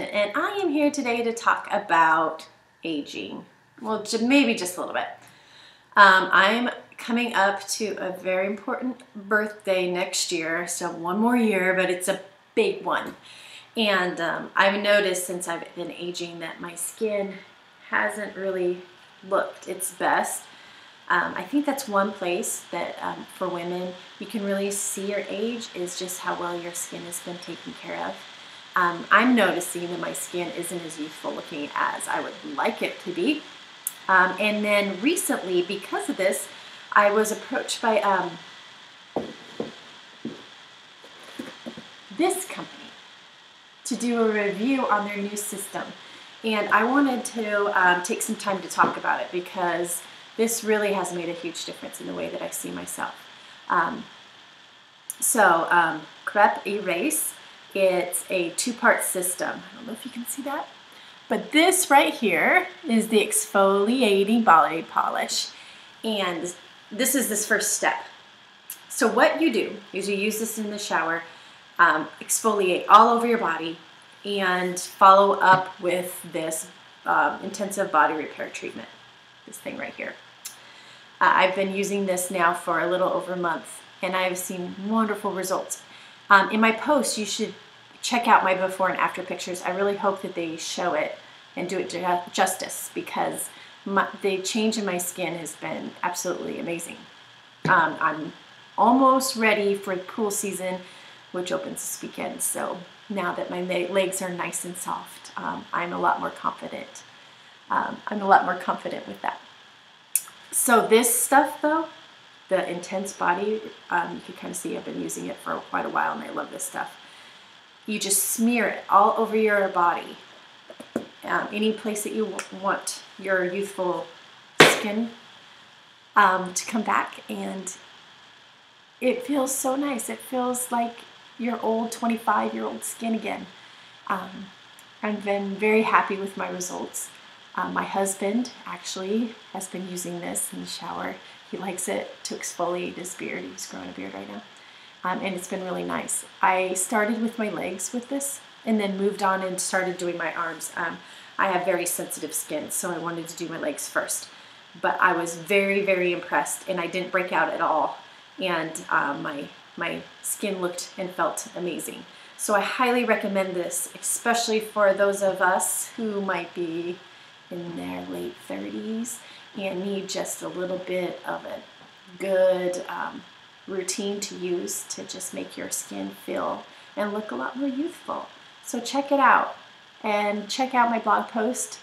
and I am here today to talk about aging. Well, maybe just a little bit. Um, I'm coming up to a very important birthday next year, so one more year, but it's a big one. And um, I've noticed since I've been aging that my skin hasn't really looked its best. Um, I think that's one place that um, for women you can really see your age is just how well your skin has been taken care of. Um, I'm noticing that my skin isn't as youthful looking as I would like it to be. Um, and then recently, because of this, I was approached by um, this company to do a review on their new system. And I wanted to um, take some time to talk about it because this really has made a huge difference in the way that I see myself. Um, so, um, Crepe Erase it's a two-part system. I don't know if you can see that. But this right here is the exfoliating body polish. And this is this first step. So what you do is you use this in the shower, um, exfoliate all over your body, and follow up with this um, intensive body repair treatment. This thing right here. Uh, I've been using this now for a little over a month, and I've seen wonderful results. Um, in my post, you should check out my before and after pictures. I really hope that they show it and do it justice because my, the change in my skin has been absolutely amazing. Um, I'm almost ready for the pool season, which opens this weekend. So now that my legs are nice and soft, um, I'm a lot more confident. Um, I'm a lot more confident with that. So this stuff though, the intense body, um, you can kind of see I've been using it for quite a while and I love this stuff. You just smear it all over your body. Um, any place that you want your youthful skin um, to come back and it feels so nice. It feels like your old 25 year old skin again. Um, I've been very happy with my results. Uh, my husband actually has been using this in the shower. He likes it to exfoliate his beard. He's growing a beard right now. Um, and it's been really nice. I started with my legs with this and then moved on and started doing my arms. Um, I have very sensitive skin, so I wanted to do my legs first. But I was very, very impressed and I didn't break out at all. And um, my, my skin looked and felt amazing. So I highly recommend this, especially for those of us who might be in their late 30s and need just a little bit of a good um, routine to use to just make your skin feel and look a lot more youthful. So check it out and check out my blog post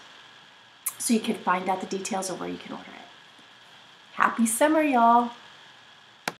so you can find out the details of where you can order it. Happy summer, y'all!